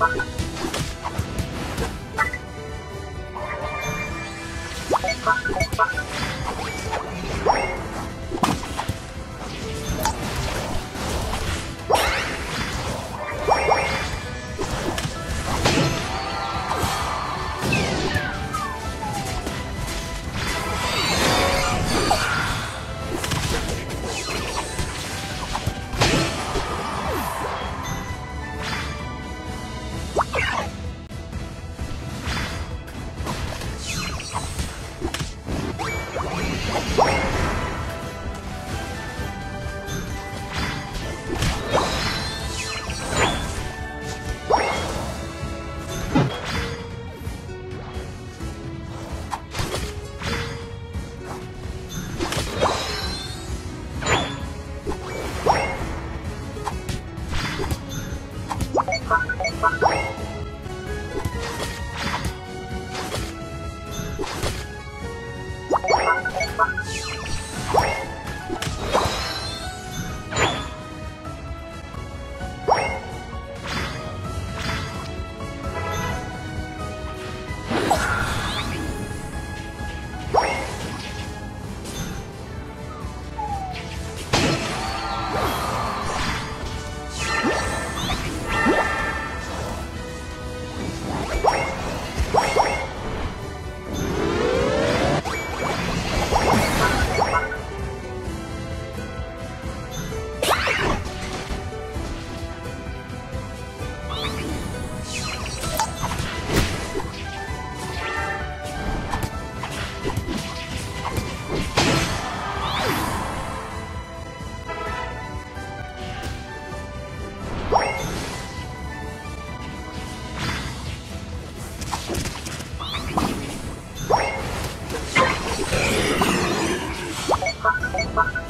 Bye. Bye.